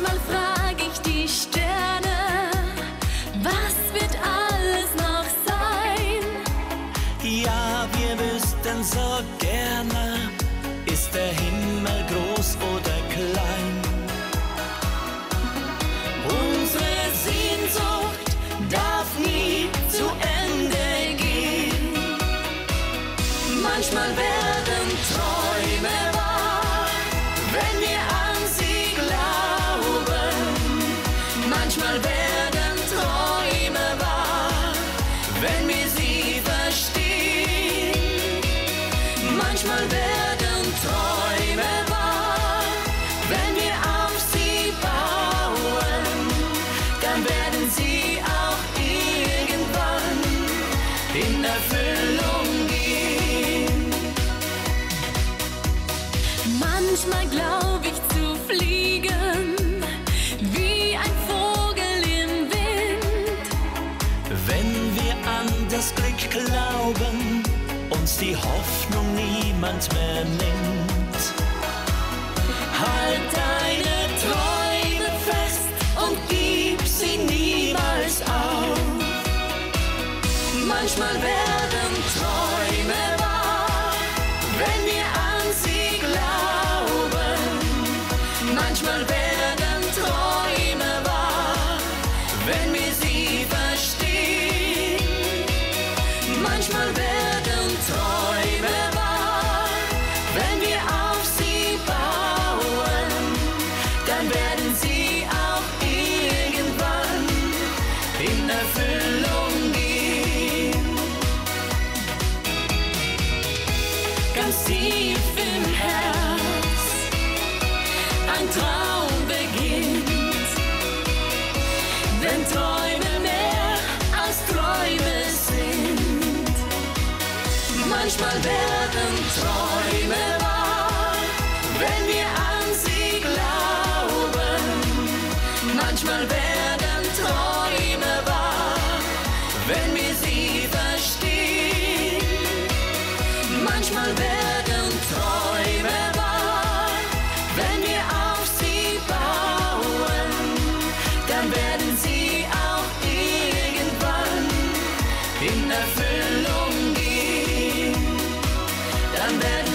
Manchmal frage ich die Sterne, was wird alles noch sein? Ja, wir wüssten so gerne, ist der Himmel groß oder klein? Unsere Sehnsucht darf nie zu Ende gehen. Manchmal werden Träume wahr, Erfüllung gehen. Manchmal glaub ich zu fliegen, wie ein Vogel im Wind. Wenn wir an das Glück glauben, uns die Hoffnung niemand mehr nimmt. Halt deine Träume fest und gib sie niemals auf. Manchmal Manchmal werden Träume wahr, wenn wir auf sie bauen. Dann werden sie auch irgendwann in Erfüllung gehen. Ganz tief Manchmal werden Träume wahr, wenn wir an sie glauben. Manchmal werden Träume wahr, wenn wir sie verstehen. Manchmal werden Träume wahr, wenn wir auf sie bauen. Dann werden sie auch irgendwann in Erfüllung. Dann werden